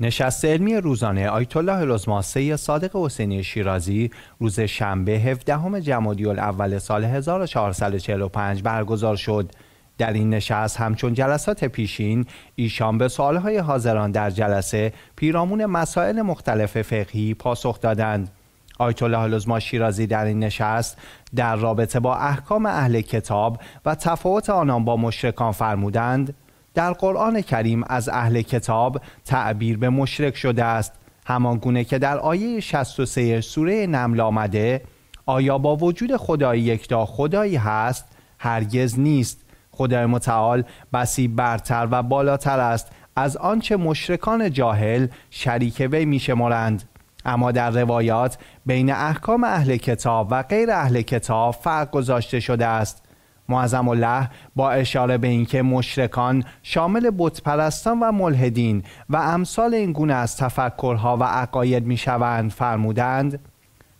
نشست علمی روزانه آیت الله العظما صادق حسینی شیرازی روز شنبه 17 جمادی الاول سال 1445 برگزار شد. در این نشست همچون جلسات پیشین ایشان به سوالهای حاضران در جلسه پیرامون مسائل مختلف فقهی پاسخ دادند. آیت الله العظما شیرازی در این نشست در رابطه با احکام اهل کتاب و تفاوت آنان با مشرکان فرمودند در قرآن کریم از اهل کتاب تعبیر به مشرک شده است. همان گونه که در آیه 63 سوره نمل آمده آیا با وجود خدای یکتا خدایی هست؟ هرگز نیست. خدای متعال بسی برتر و بالاتر است. از آنچه مشرکان جاهل شریک وی میشمرند. اما در روایات بین احکام اهل کتاب و غیر اهل کتاب فرق گذاشته شده است. معظم الله با اشاره به اینکه مشرکان شامل بتپرستان و ملحدین و امثال این گونه از تفکرها و عقاید می‌شوند فرمودند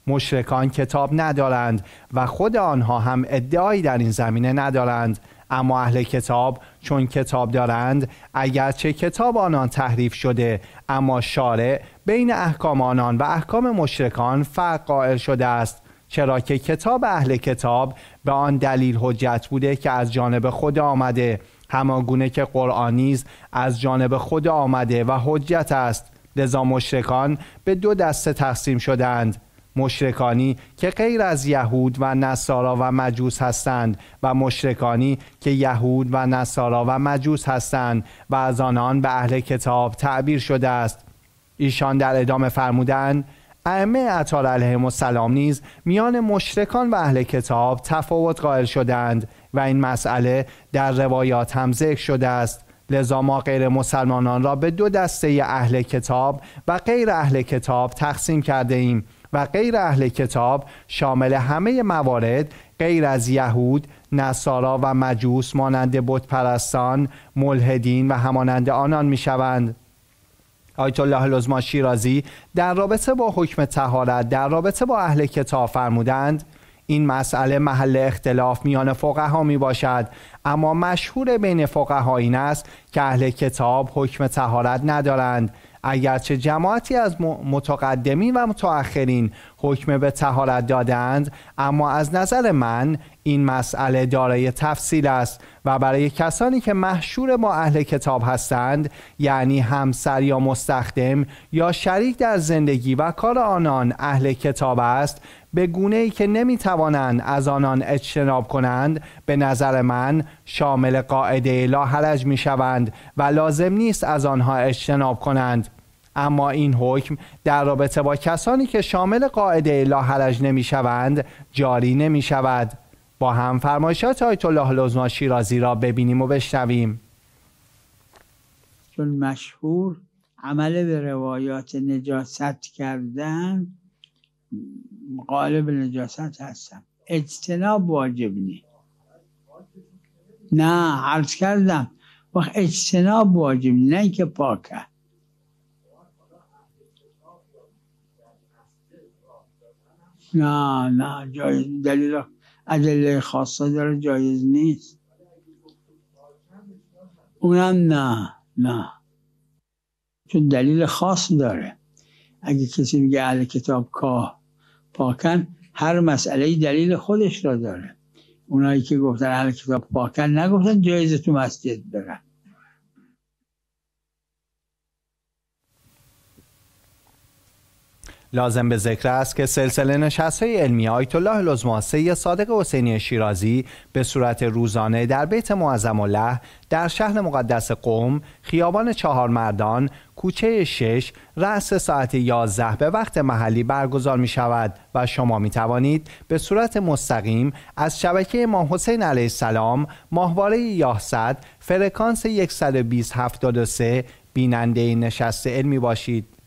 مشرکان کتاب ندارند و خود آنها هم ادعایی در این زمینه ندارند. اما اهل کتاب چون کتاب دارند اگرچه کتاب آنان تحریف شده اما شارع بین احکام آنان و احکام مشرکان فرق قائل شده است. چرا که کتاب اهل کتاب به آن دلیل حجت بوده که از جانب خود آمده. همانگونه که قرآن نیز از جانب خود آمده و حجت است. لذا مشرکان به دو دسته تقسیم شدند. مشرکانی که غیر از یهود و نصارا و مجوس هستند و مشرکانی که یهود و نصارا و مجوس هستند و از آنان به اهل کتاب تعبیر شده است. ایشان در ادامه فرمودند ائمه اطهار علیهم السلام نیز میان مشرکان و اهل کتاب تفاوت قائل شدند و این مسئله در روایات هم ذکر شده است لذا ما غیر مسلمانان را به دو دسته اهل کتاب و غیر اهل کتاب تقسیم کرده ایم و غیر اهل کتاب شامل همه موارد غیر از یهود، نصارا و مجوس مانند بتپرستان، ملحدین و همانند آنان می شوند. آیت الله العظما شیرازی در رابطه با حکم تهارت در رابطه با اهل کتاب فرمودند این مسئله محل اختلاف میان فقها می باشد اما مشهور بین فقها این است که اهل کتاب حکم تهارت ندارند. اگرچه جماعتی از متقدمین و متأخرین حکم به تهارت دادند اما از نظر من این مسئله دارای تفصیل است و برای کسانی که محشور با اهل کتاب هستند یعنی همسر یا مستخدم یا شریک در زندگی و کار آنان اهل کتاب است به گونه ای که نمی توانند از آنان اجتناب کنند به نظر من شامل قاعده لا حرج می شوند و لازم نیست از آنها اجتناب کنند. اما این حکم در رابطه با کسانی که شامل قاعده لا حرج نمی شوند جاری نمی شود با هم فرمایشات آیت الله العظما شیرازی را ببینیم و بشنویم. چون مشهور عمل به روایات نجاست کردن قالب نجاست هستم اجتناب واجب نی نه عرض کردم وقت اجتناب واجب نه که پاکه نه نه جای دلیل ادله خاصه داره جایز نیست. اونم نه نه. چون دلیل خاص داره. اگه کسی میگه اهل کتاب کاه پاکن هر مسئله دلیل خودش را داره. اونایی که گفتن اهل کتاب پاکن نگفتن جایز تو مسجد دارن لازم به ذکر است که سلسله نشست های علمی آیت الله العظما سید صادق حسینی شیرازی به صورت روزانه در بیت معظم الله در شهر مقدس قوم خیابان چهار مردان کوچه شش رأس ساعت 11 به وقت محلی برگزار می شود و شما می توانید به صورت مستقیم از شبکه امام حسین علیه السلام ماهواره یاهصد فرکانس 120 بیننده نشست علمی باشید.